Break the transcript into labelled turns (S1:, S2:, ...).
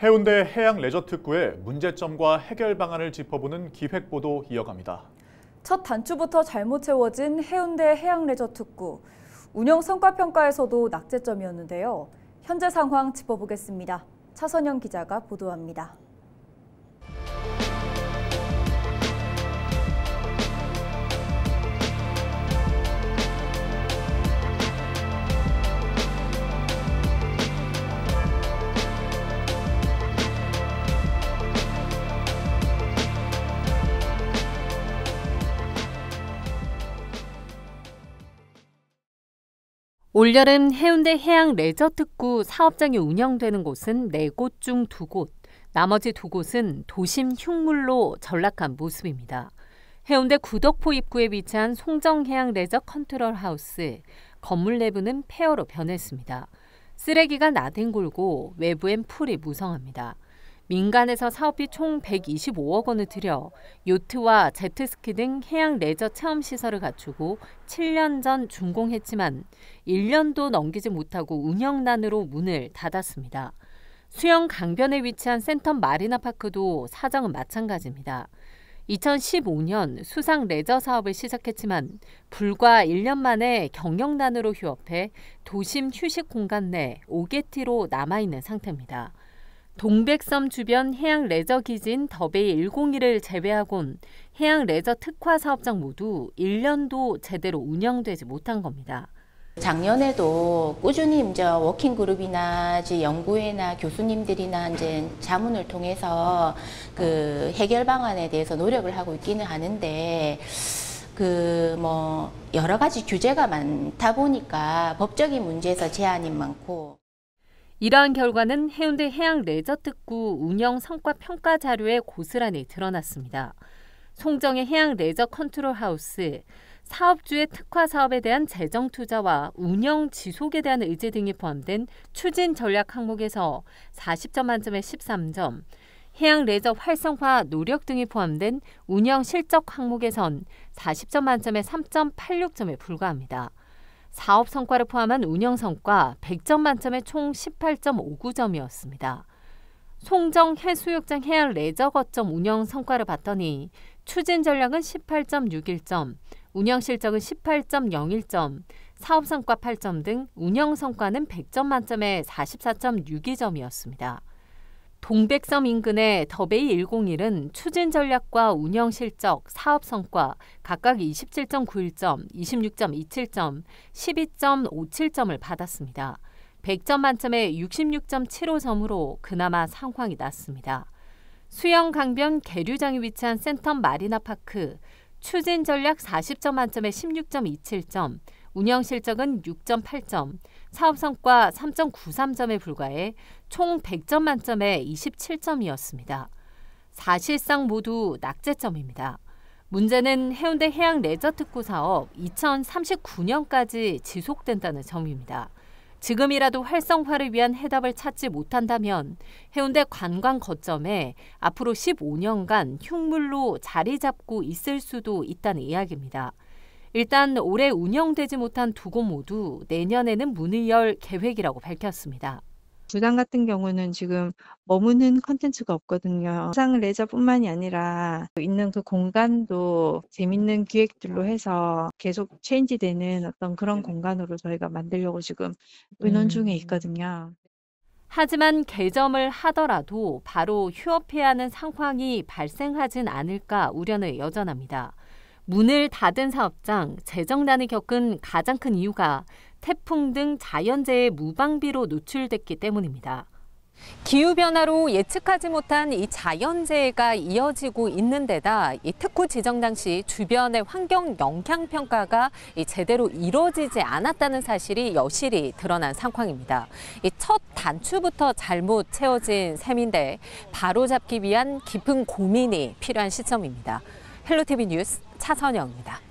S1: 해운대 해양 레저 특구의 문제점과 해결 방안을 짚어보는 기획보도 이어갑니다.
S2: 첫 단추부터 잘못 채워진 해운대 해양 레저 특구. 운영 성과 평가에서도 낙제점이었는데요. 현재 상황 짚어보겠습니다. 차선영 기자가 보도합니다.
S3: 올여름 해운대 해양 레저 특구 사업장이 운영되는 곳은 네 곳 중 두 곳, 나머지 두 곳은 도심 흉물로 전락한 모습입니다. 해운대 구덕포 입구에 위치한 송정해양 레저 컨트롤 하우스, 건물 내부는 폐허로 변했습니다. 쓰레기가 나뒹굴고 외부엔 풀이 무성합니다. 민간에서 사업비 총 125억 원을 들여 요트와 제트스키 등 해양 레저 체험 시설을 갖추고 7년 전 준공했지만 1년도 넘기지 못하고 운영난으로 문을 닫았습니다. 수영 강변에 위치한 센텀 마리나 파크도 사정은 마찬가지입니다. 2015년 수상 레저 사업을 시작했지만 불과 1년 만에 경영난으로 휴업해 도심 휴식 공간 내 오게티로 남아있는 상태입니다. 동백섬 주변 해양 레저 기진 더베이 101을 제외하곤 해양 레저 특화 사업장 모두 1년도 제대로 운영되지 못한 겁니다.
S4: 작년에도 꾸준히 이제 working group이나 이제 연구회나 교수님들이나 이제 자문을 통해서 그 해결 방안에 대해서 노력을 하고 있기는 하는데 그 뭐 여러 가지 규제가 많다 보니까 법적인 문제에서 제한이 많고
S3: 이러한 결과는 해운대 해양 레저 특구 운영 성과 평가 자료에 고스란히 드러났습니다. 송정의 해양 레저 컨트롤 하우스 사업주의 특화 사업에 대한 재정 투자와 운영 지속에 대한 의지 등이 포함된 추진 전략 항목에서 40점 만점에 13점, 해양 레저 활성화 노력 등이 포함된 운영 실적 항목에선 40점 만점에 3.86점에 불과합니다. 사업 성과를 포함한 운영 성과 100점 만점에 총 18.59점이었습니다. 송정 해수욕장 해양 레저 거점 운영 성과를 봤더니 추진 전략은 18.61점, 운영 실적은 18.01점, 사업 성과 8점 등 운영 성과는 100점 만점에 44.62점이었습니다. 동백섬 인근의 더베이 101은 추진 전략과 운영 실적, 사업 성과 각각 27.91점, 26.27점, 12.57점을 받았습니다. 100점 만점에 66.75점으로 그나마 상황이 낮습니다. 수영 강변 계류장이 위치한 센텀 마리나파크 추진 전략 40점 만점에 16.27점, 운영 실적은 6.8점, 사업 성과 3.93점에 불과해 총 100점 만점에 27점이었습니다. 사실상 모두 낙제점입니다. 문제는 해운대 해양 레저 특구 사업 2039년까지 지속된다는 점입니다. 지금이라도 활성화를 위한 해답을 찾지 못한다면 해운대 관광 거점에 앞으로 15년간 흉물로 자리 잡고 있을 수도 있다는 이야기입니다. 일단 올해 운영되지 못한 두 곳 모두 내년에는 문을 열 계획이라고 밝혔습니다.
S5: 부당 같은 경우는 지금 머무는 컨텐츠가 없거든요. 상 레저뿐만이 아니라 있는 그 공간도 재밌는 기획들로 해서 계속 체인지되는 어떤 그런 공간으로 저희가 만들려고 지금 의논 중에 음. 있거든요.
S3: 하지만 개점을 하더라도 바로 휴업해야 하는 상황이 발생하진 않을까 우려는 여전합니다. 문을 닫은 사업장, 재정난을 겪은 가장 큰 이유가 태풍 등 자연재해 무방비로 노출됐기 때문입니다. 기후변화로 예측하지 못한 이 자연재해가 이어지고 있는 데다 이 특구 지정 당시 주변의 환경 영향 평가가 제대로 이루어지지 않았다는 사실이 여실히 드러난 상황입니다. 이 첫 단추부터 잘못 채워진 셈인데 바로잡기 위한 깊은 고민이 필요한 시점입니다. 헬로tv 뉴스 차선영입니다.